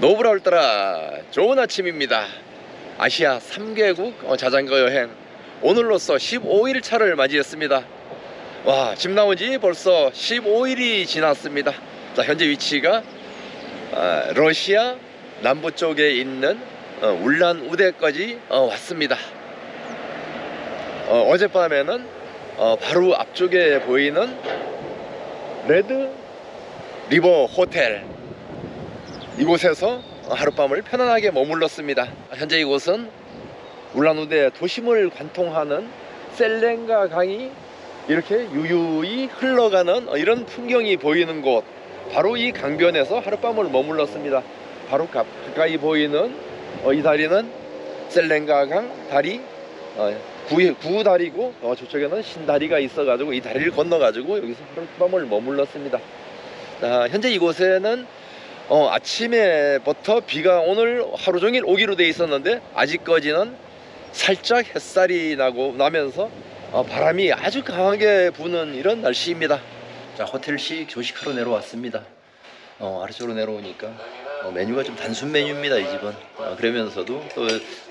노브라 울트라 좋은 아침입니다. 아시아 3개국 어, 자전거 여행 오늘로써 15일 차를 맞이했습니다. 와, 집 나온 지 벌써 15일이 지났습니다. 자, 현재 위치가 아, 러시아 남부 쪽에 있는 어, 울란 우대까지 어, 왔습니다. 어, 어젯밤에는 어, 바로 앞쪽에 보이는 레드 리버 호텔 이곳에서 하룻밤을 편안하게 머물렀습니다. 현재 이곳은 울란우대 도심을 관통하는 셀렌가 강이 이렇게 유유히 흘러가는 이런 풍경이 보이는 곳 바로 이 강변에서 하룻밤을 머물렀습니다. 바로 가, 가까이 보이는 어, 이 다리는 셀렌가 강 다리 어, 구, 구다리고 어, 저쪽에는 신다리가 있어가지고 이 다리를 건너가지고 여기서 하룻밤을 머물렀습니다. 아, 현재 이곳에는 어, 아침에부터 비가 오늘 하루 종일 오기로 돼 있었는데 아직까지는 살짝 햇살이 나고 나면서 어, 바람이 아주 강하게 부는 이런 날씨입니다. 자 호텔식 조식하러 내려왔습니다. 어, 아래쪽으로 내려오니까 어, 메뉴가 좀 단순 메뉴입니다 이 집은. 어, 그러면서도 또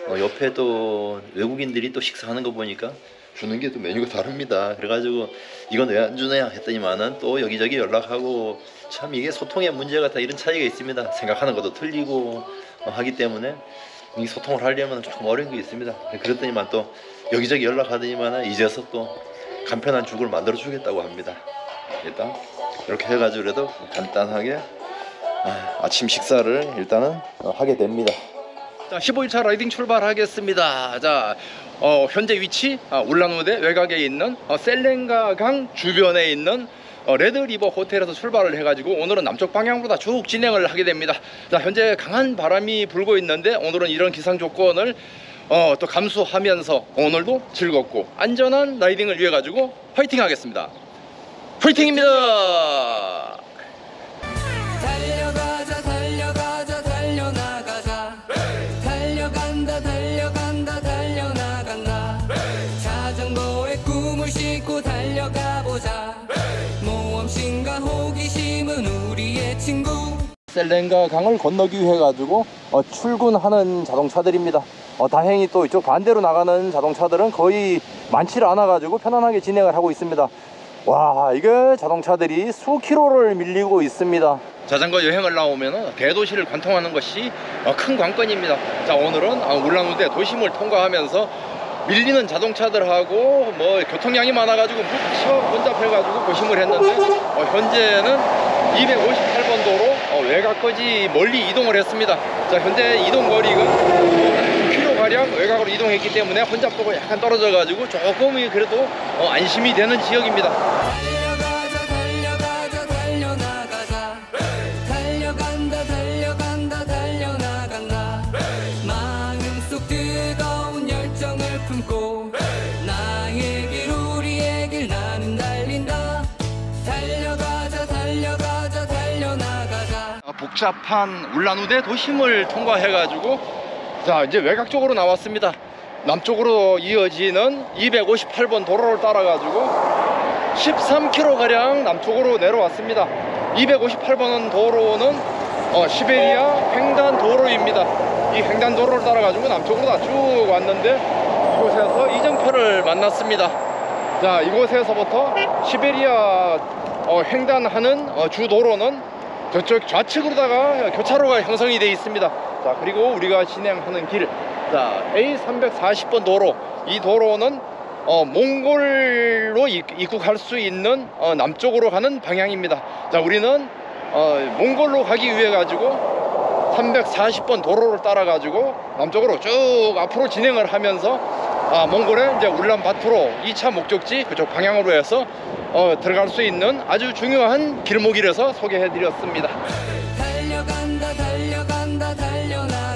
어, 옆에 또 외국인들이 또 식사하는 거 보니까 주는 게 또 메뉴가 다릅니다. 그래가지고 이건 왜 안 주냐 했더니만은 또 여기저기 연락하고 참 이게 소통의 문제가 다 이런 차이가 있습니다. 생각하는 것도 틀리고 어, 하기 때문에 이 소통을 하려면 조금 어려운 게 있습니다. 그랬더니만 또 여기저기 연락하더니만 이제서 또 간편한 죽을 만들어 주겠다고 합니다. 일단 이렇게 해가지고 그래도 간단하게 아, 침 식사를 일단은 어, 하게 됩니다. 자, 15일차 라이딩 출발하겠습니다. 자, 어, 현재 위치 아, 울란우대 외곽에 있는 어, 셀렌가 강 주변에 있는 어, 레드리버 호텔에서 출발을 해가지고 오늘은 남쪽 방향으로 다 쭉 진행을 하게 됩니다. 자, 현재 강한 바람이 불고 있는데 오늘은 이런 기상 조건을 어, 또 감수하면서 오늘도 즐겁고 안전한 라이딩을 위해 가지고 화이팅 하겠습니다. 화이팅입니다. 셀렌가 강을 건너기 위해 가지고 어, 출근하는 자동차들입니다. 어, 다행히 또 이쪽 반대로 나가는 자동차들은 거의 많지를 않아 가지고 편안하게 진행을 하고 있습니다. 와 이게 자동차들이 수 킬로를 밀리고 있습니다. 자전거 여행을 나오면 대도시를 관통하는 것이 어, 큰 관건입니다. 자 오늘은 아, 울란우대 도심을 통과하면서 밀리는 자동차들하고 뭐 교통량이 많아가지고 무척 혼잡해가지고 고심을 했는데 어, 현재는 258번 도로 어, 외곽까지 멀리 이동을 했습니다. 자 현재 이동 거리가 9km 가량 외곽으로 이동했기 때문에 혼잡도가 약간 떨어져 가지고 조금이 그래도 어, 안심이 되는 지역입니다. 달려 복잡한 울란우대 도심을 통과해 가지고 자 이제 외곽 쪽으로 나왔습니다. 남쪽으로 이어지는 258번 도로를 따라 가지고 13km 가량 남쪽으로 내려왔습니다. 258번 도로는 어, 시베리아 횡단 도로입니다. 이 횡단 도로를 따라 가지고 남쪽으로 다 쭉 왔는데 이곳에서 이정표를 만났습니다. 자 이곳에서부터 시베리아 어, 횡단하는 어, 주 도로는 저쪽 좌측으로다가 교차로가 형성이 되어 있습니다. 자 그리고 우리가 진행하는 길, 자 A340번 도로 이 도로는 어, 몽골로 입- 입국할 수 있는 어, 남쪽으로 가는 방향입니다. 자 우리는 어, 몽골로 가기 위해 가지고 340번 도로를 따라 가지고 남쪽으로 쭉 앞으로 진행을 하면서 아, 몽골의 이제 울란바토르 2차 목적지 그쪽 방향으로 해서 어, 들어갈 수 있는 아주 중요한 길목이라서 소개해 드렸습니다. 달려간다 달려간다 달려나간다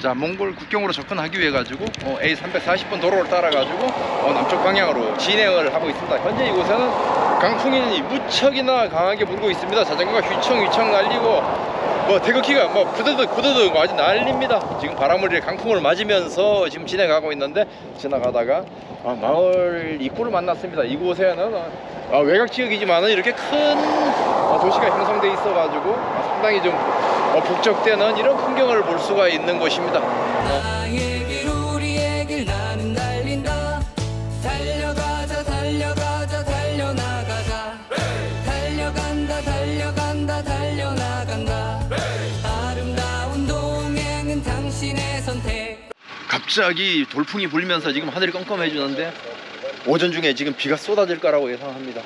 자 몽골 국경으로 접근하기 위해 가지고 어, A340번 도로를 따라 가지고 어, 남쪽 방향으로 진행을 하고 있습니다. 현재 이곳에는 강풍이 무척이나 강하게 불고 있습니다. 자전거가 휘청휘청 날리고 뭐 태극기가 뭐 부드득 부드득 아주 난립니다. 지금 바람을 이렇게 강풍을 맞으면서 지금 진행하고 있는데 지나가다가 아, 마을 입구를 만났습니다. 이곳에는 어, 아, 외곽 지역이지만은 이렇게 큰 어, 도시가 형성돼 있어 가지고 아, 상당히 좀 어, 북적대는 이런 풍경을 볼 수가 있는 곳입니다. 선택. 갑자기 돌풍이 불면서 지금 하늘이 깜깜해지는데 오전 중에 지금 비가 쏟아질 거라고 예상합니다.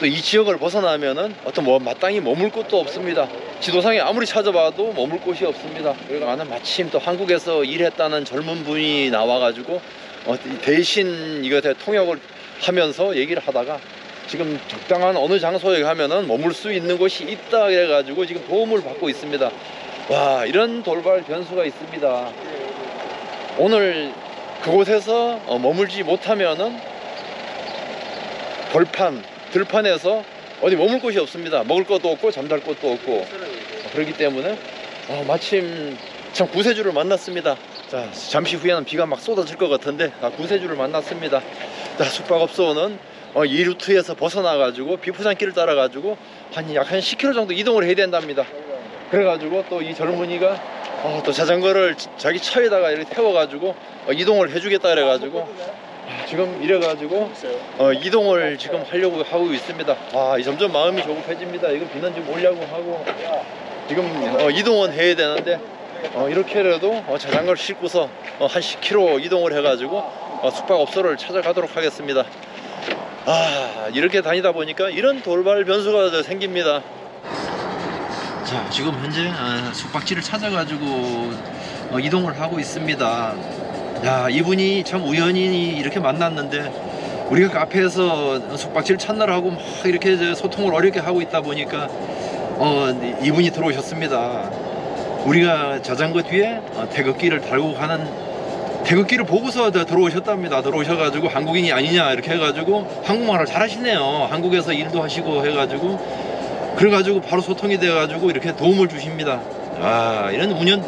또 이 지역을 벗어나면은 어떤 뭐 마땅히 머물 곳도 없습니다. 지도상에 아무리 찾아봐도 머물 곳이 없습니다. 그리고 나는 마침 또 한국에서 일했다는 젊은 분이 나와가지고 어, 대신 이것에 통역을 하면서 얘기를 하다가 지금 적당한 어느 장소에 가면은 머물 수 있는 곳이 있다 그래가지고 지금 도움을 받고 있습니다. 와 이런 돌발 변수가 있습니다. 오늘 그곳에서 어, 머물지 못하면은 벌판, 들판에서 어디 머물 곳이 없습니다. 먹을 것도 없고 잠잘 곳도 없고 어, 그렇기 때문에 어, 마침 참 구세주를 만났습니다. 자 잠시 후에는 비가 막 쏟아질 것 같은데 아, 구세주를 만났습니다. 자 숙박업소는 어, 이 루트에서 벗어나 가지고 비포장길을 따라 가지고 한 약 한 10km 정도 이동을 해야 된답니다. 그래가지고 또 이 젊은이가 어, 또 자전거를 지- 자기 차에다가 이렇게 태워가지고 어, 이동을 해주겠다 그래가지고 아, 지금 이래가지고 어, 이동을 지금 하려고 하고 있습니다. 아, 이 점점 마음이 조급해집니다. 이거 비는 좀 오려고 하고 지금 어, 이동은 해야 되는데 어, 이렇게라도 어, 자전거를 싣고서 어, 한 10km 이동을 해가지고 어, 숙박업소를 찾아가도록 하겠습니다. 아, 이렇게 다니다 보니까 이런 돌발 변수가 생깁니다. 자 지금 현재 어, 숙박지를 찾아가지고 어, 이동을 하고 있습니다. 야 이분이 참 우연히 이렇게 만났는데 우리가 카페에서 숙박지를 찾느라고 막 이렇게 소통을 어렵게 하고 있다 보니까 어, 이분이 들어오셨습니다. 우리가 자전거 뒤에 어, 태극기를 달고 가는 태극기를 보고서 다 들어오셨답니다. 들어오셔가지고 한국인이 아니냐 이렇게 해가지고 한국말을 잘하시네요. 한국에서 일도 하시고 해가지고 그래가지고 바로 소통이 돼가지고 이렇게 도움을 주십니다. 아 이런 운연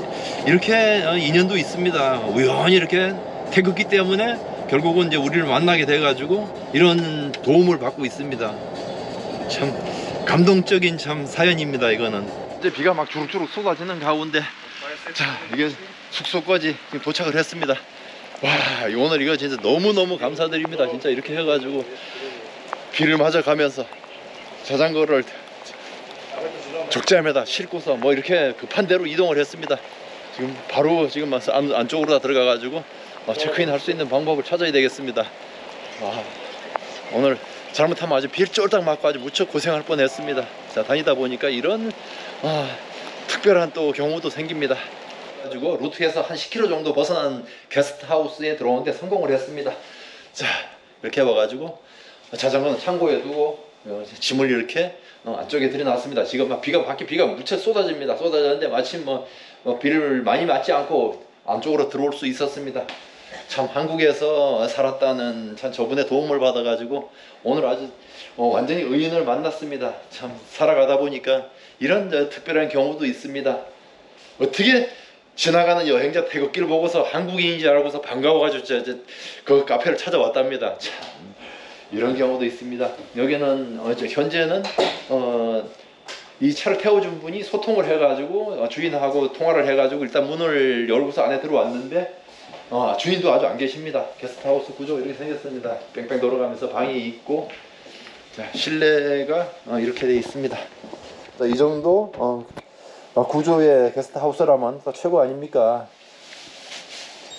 이렇게 어, 인연도 있습니다. 우연히 이렇게 태극기 때문에 결국은 이제 우리를 만나게 돼 가지고 이런 도움을 받고 있습니다. 참 감동적인 참 사연입니다. 이거는 이제 비가 막 주룩주룩 쏟아지는 가운데 자 이게 숙소까지 도착을 했습니다. 와 오늘 이거 진짜 너무 너무 감사드립니다. 진짜 이렇게 해가지고 비를 맞아가면서 자전거를 적재함에다 싣고서 뭐 이렇게 급한 대로 이동을 했습니다. 지금 바로 지금 안, 안쪽으로 다 들어가 가지고 어, 체크인 할 수 있는 방법을 찾아야 되겠습니다. 와, 오늘 잘못하면 아주 비를 쫄딱 맞고 아주 무척 고생할 뻔했습니다. 자 다니다 보니까 이런 아, 특별한 또 경우도 생깁니다. 가지고 루트에서 한 10km 정도 벗어난 게스트하우스에 들어오는데 성공을 했습니다. 자 이렇게 와가지고 자전거는 창고에 두고 어, 짐을 이렇게 어, 안쪽에 들여놨습니다. 지금 막 비가 밖에 비가 무척 쏟아집니다. 쏟아졌는데 마침 뭐, 뭐 비를 많이 맞지 않고 안쪽으로 들어올 수 있었습니다. 참 한국에서 살았다는 참 저분의 도움을 받아가지고 오늘 아주 어, 완전히 의인을 만났습니다. 참 살아가다 보니까 이런 저 특별한 경우도 있습니다. 어떻게 지나가는 여행자 태극기를 보고서 한국인인지 알고서 반가워가지고 그 카페를 찾아왔답니다. 참 이런 경우도 있습니다. 여기는 현재는 어, 이 차를 태워준 분이 소통을 해가지고 어, 주인하고 통화를 해가지고 일단 문을 열고서 안에 들어왔는데 어, 주인도 아주 안 계십니다. 게스트하우스 구조 이렇게 생겼습니다. 뺑뺑 돌아가면서 방이 있고 자, 실내가 어, 이렇게 돼 있습니다. 자, 이 정도 어, 어, 구조의 게스트하우스라면 또 최고 아닙니까?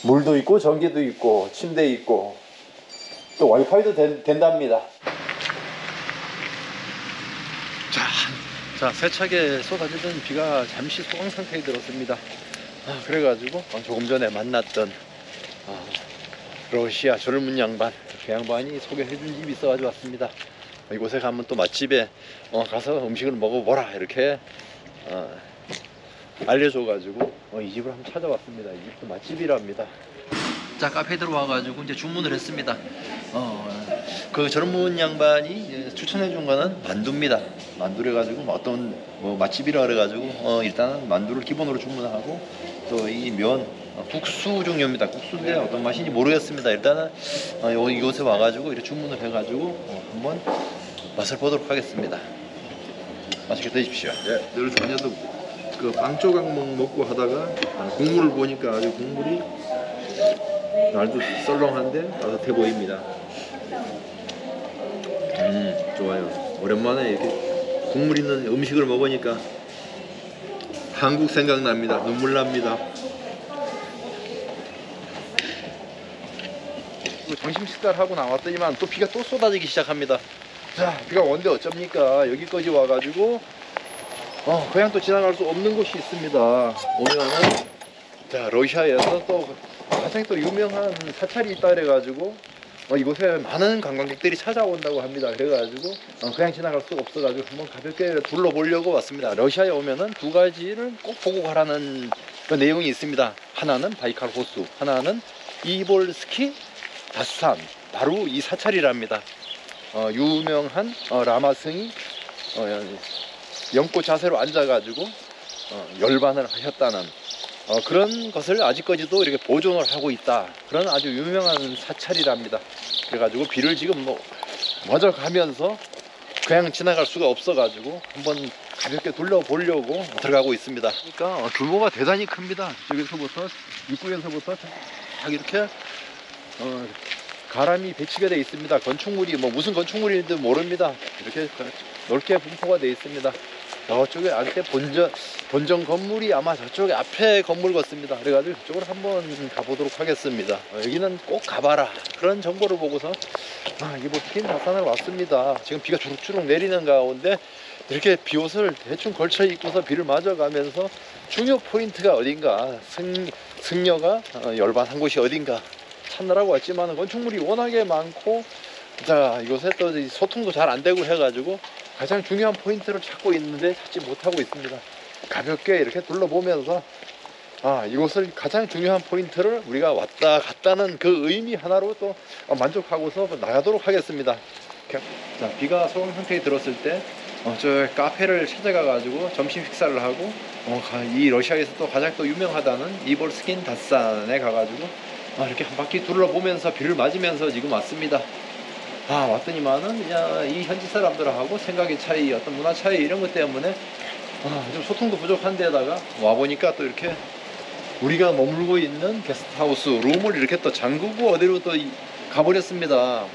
물도 있고 전기도 있고 침대 있고 또 와이파이도 된, 된답니다. 자, 자 세차게 쏟아지던 비가 잠시 소강 상태에 들었습니다. 아, 그래가지고 어, 조금 전에 만났던 어, 러시아 젊은 양반 그 양반이 소개해준 집이 있어가지고 왔습니다. 이곳에 가면 또 맛집에 어, 가서 음식을 먹어보라 이렇게 어, 알려줘가지고 어, 이 집을 한번 찾아왔습니다. 이 집도 맛집이랍니다. 자 카페에 들어와가지고 이제 주문을 했습니다. 어, 그 젊은 양반이 추천해준 거는 만두입니다. 만두를 가지고 뭐 어떤 뭐 맛집이라 그래가지고 어, 일단은 만두를 기본으로 주문하고 또 이면 국수 종류입니다. 국수인데 어떤 맛인지 모르겠습니다. 일단은 어, 요- 이곳에 와가지고 이렇게 주문을 해가지고 어, 한번 맛을 보도록 하겠습니다. 맛있게 드십시오. 예, 늘 다녀도 그빵 조각 먹- 먹고 하다가 아, 국물을 보니까 아주 국물이 날도 썰렁한데 따뜻해 보입니다. 음, 좋아요. 오랜만에 이렇게 국물 있는 음식을 먹으니까 한국 생각납니다. 눈물 납니다. 그 점심 식사를 하고 나왔더니만 또 비가 또 쏟아지기 시작합니다. 자, 비가 오는데 어쩝니까? 여기까지 와가지고 어, 그냥 또 지나갈 수 없는 곳이 있습니다. 오면은 자 러시아에서 또 가장 또 유명한 사찰이 있다 그래가지고 어, 이곳에 많은 관광객들이 찾아온다고 합니다. 그래가지고 어, 그냥 지나갈 수가 없어가지고 한번 가볍게 둘러보려고 왔습니다. 러시아에 오면은 두 가지를 꼭 보고 가라는 그 내용이 있습니다. 하나는 바이칼 호수, 하나는 이볼스키 다수산 바로 이 사찰이랍니다. 어, 유명한 어, 라마승이 어, 연꽃 자세로 앉아가지고 어, 열반을 하셨다는 어, 그런 것을 아직까지도 이렇게 보존을 하고 있다. 그런 아주 유명한 사찰이랍니다. 그래가지고 비를 지금 뭐 먼저 가면서 그냥 지나갈 수가 없어가지고 한번 가볍게 둘러보려고 들어가고 있습니다. 그러니까 어, 규모가 대단히 큽니다. 여기서부터 입구에서부터 딱 이렇게 어, 가람이 배치가 되어 있습니다. 건축물이 뭐 무슨 건축물인지 모릅니다. 이렇게 넓게 분포가 되어 있습니다. 저쪽에 앞에 본전 본전 건물이 아마 저쪽에 앞에 건물 같습니다. 그래가지고 그쪽으로 한번 가보도록 하겠습니다. 어, 여기는 꼭 가봐라 그런 정보를 보고서 아, 이보스킨 다산을 왔습니다. 지금 비가 주룩주룩 내리는 가운데 이렇게 비옷을 대충 걸쳐 입고서 비를 맞아가면서 중요 포인트가 어딘가 승, 승려가 어, 열반한 곳이 어딘가 찾느라고 왔지만 건축물이 워낙에 많고 자 이곳에 또이 소통도 잘 안 되고 해가지고 가장 중요한 포인트를 찾고 있는데 찾지 못하고 있습니다. 가볍게 이렇게 둘러보면서 아 이곳을 가장 중요한 포인트를 우리가 왔다 갔다는 그 의미 하나로 또 만족하고서 나가도록 하겠습니다. 자 비가 소강 상태에 들었을 때 어, 저 카페를 찾아가 가지고 점심 식사를 하고 어, 가- 이 러시아에서 또 가장 또 유명하다는 이볼스킨 다산에 가가지고 아, 이렇게 한 바퀴 둘러보면서 비를 맞으면서 지금 왔습니다. 아 왔더니만은 야, 이 현지 사람들하고 생각의 차이, 어떤 문화 차이 이런 것 때문에 아, 좀 소통도 부족한 데다가 와 보니까 또 이렇게 우리가 머물고 있는 게스트하우스 룸을 이렇게 또 잠그고 어디로 또 이- 가버렸습니다.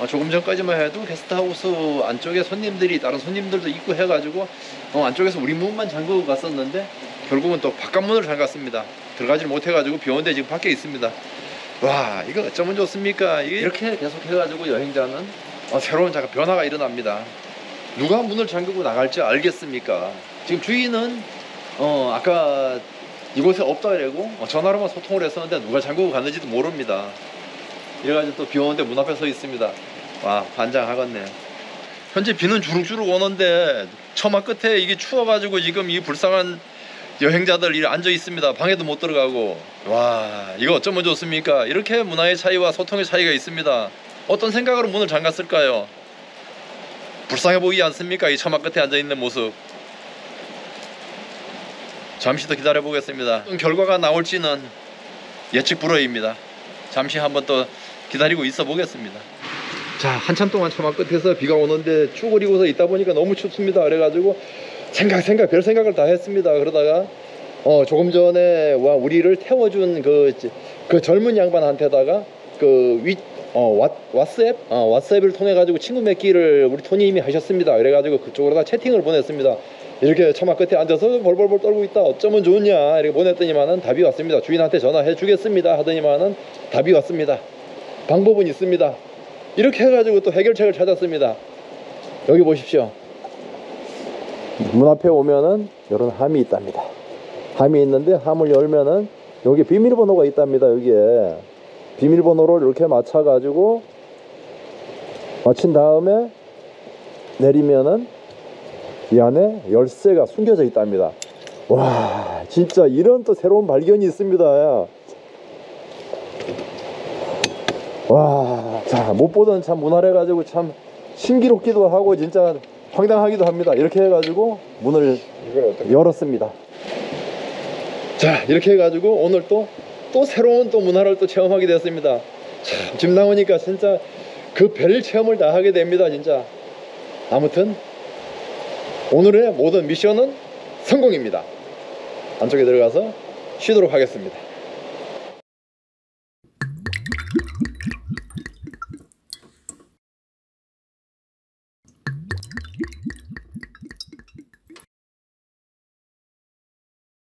어, 조금 전까지만 해도 게스트하우스 안쪽에 손님들이 다른 손님들도 있고 해가지고 어, 안쪽에서 우리 문만 잠그고 갔었는데 결국은 또 바깥문을 잠갔습니다. 들어가질 못해가지고 비 오는데 지금 밖에 있습니다. 와 이거 어쩌면 좋습니까? 이렇게 계속 해가지고 여행자는 어, 새로운 잠깐 변화가 일어납니다. 누가 문을 잠그고 나갈지 알겠습니까? 지금 주인은 어, 아까 이곳에 없다 그러고 어, 전화로만 소통을 했었는데 누가 잠그고 갔는지도 모릅니다. 이래가지고 또 비 오는데 문 앞에 서 있습니다. 와 반장하겠네요. 현재 비는 주룩주룩 오는데 처마 끝에 이게 추워가지고 지금 이 불쌍한 여행자들 이 앉아 있습니다. 방에도 못 들어가고 와 이거 어쩌면 좋습니까? 이렇게 문화의 차이와 소통의 차이가 있습니다. 어떤 생각으로 문을 잠갔을까요? 불쌍해 보이지 않습니까? 이 처마 끝에 앉아 있는 모습. 잠시 더 기다려 보겠습니다. 결과가 나올지는 예측 불허입니다. 잠시 한번 또 기다리고 있어 보겠습니다. 자 한참 동안 처마 끝에서 비가 오는데 쭈그리고서 있다 보니까 너무 춥습니다. 그래가지고 생각 생각 별 생각을 다 했습니다. 그러다가 어 조금 전에 와 우리를 태워준 그, 그 젊은 양반한테다가 그 위, 어, 왓, 왓츠앱? 어, 왓츠앱을 통해 가지고 친구 맺기를 우리 토니님이 하셨습니다. 그래가지고 그쪽으로다 채팅을 보냈습니다. 이렇게 처마 끝에 앉아서 벌벌벌 떨고 있다. 어쩌면 좋냐 이렇게 보냈더니만은 답이 왔습니다. 주인한테 전화해 주겠습니다. 하더니만은 답이 왔습니다. 방법은 있습니다. 이렇게 해가지고 또 해결책을 찾았습니다. 여기 보십시오. 문 앞에 오면은 이런 함이 있답니다. 함이 있는데 함을 열면은 여기 비밀번호가 있답니다. 여기에 비밀번호를 이렇게 맞춰 가지고 맞춘 다음에 내리면은 이 안에 열쇠가 숨겨져 있답니다. 와 진짜 이런 또 새로운 발견이 있습니다. 와, 자, 못 보던 참 문화래 가지고 참 신기롭기도 하고 진짜 황당하기도 합니다. 이렇게 해가지고 문을 열었습니다. 자, 이렇게 해가지고 오늘 또, 또 새로운 또 문화를 또 체험하게 되었습니다. 참, 집 나오니까 진짜 그 별 체험을 다 하게 됩니다, 진짜. 아무튼, 오늘의 모든 미션은 성공입니다. 안쪽에 들어가서 쉬도록 하겠습니다.